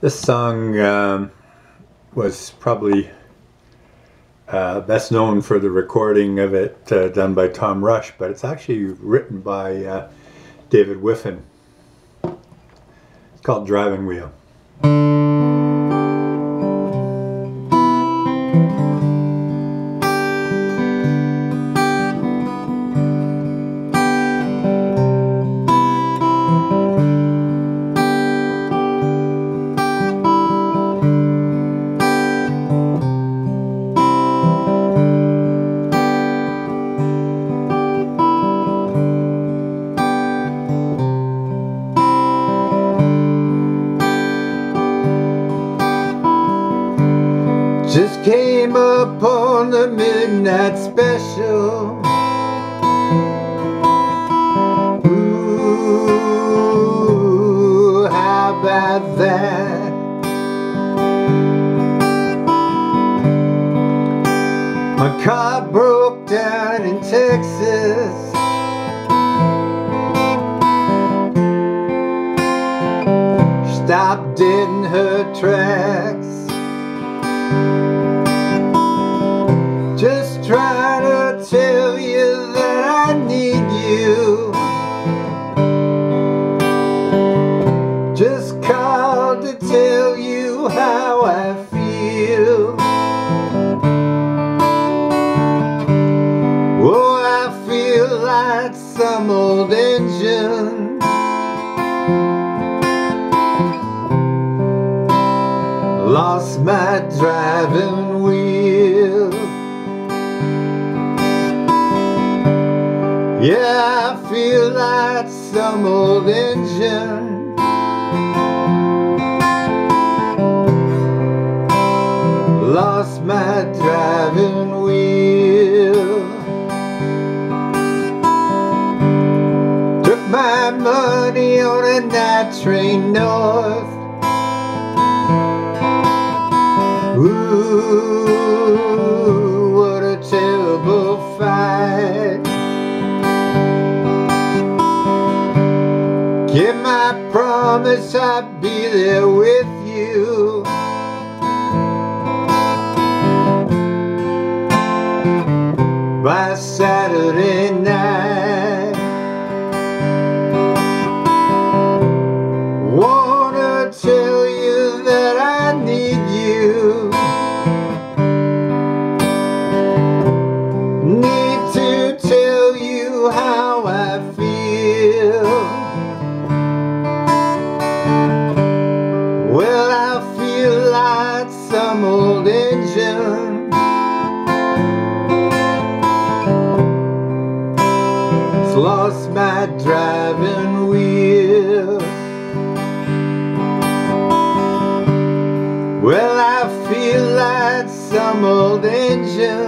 This song um, was probably uh, best known for the recording of it uh, done by Tom Rush, but it's actually written by uh, David Wiffen. It's called Driving Wheel. Came upon the midnight special. Ooh, how about that? My car broke down in Texas. Stopped in her tracks Just called to tell you how I feel. Oh, I feel like some old engine. Lost my driving wheel. Yeah, I feel like some old engine Lost my driving wheel. Took my money on a night train north. Ooh, what a terrible fight. Give my promise I'll be there with you By Saturday night. Wanna tell you that I need you. Need to tell you how I feel. Well, I feel like some old old Lost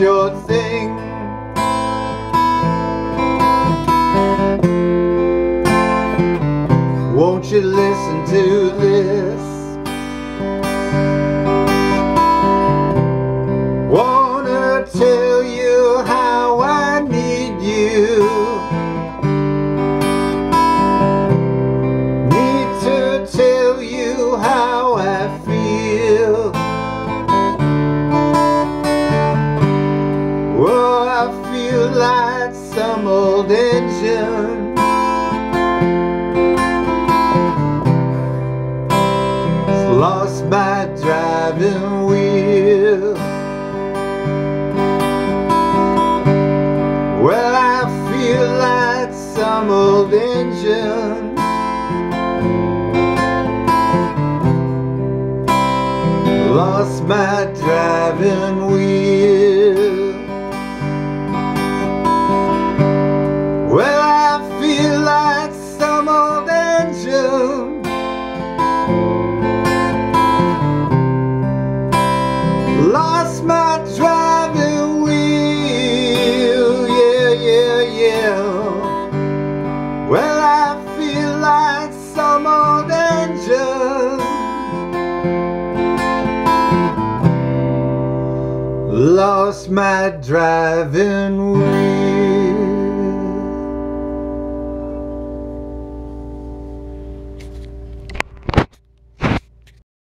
short thing. Won't you listen to this? Feel like some old engine. Lost my driving wheel. Well, I feel like some old engine. Lost my driving wheel Lost my driving wheel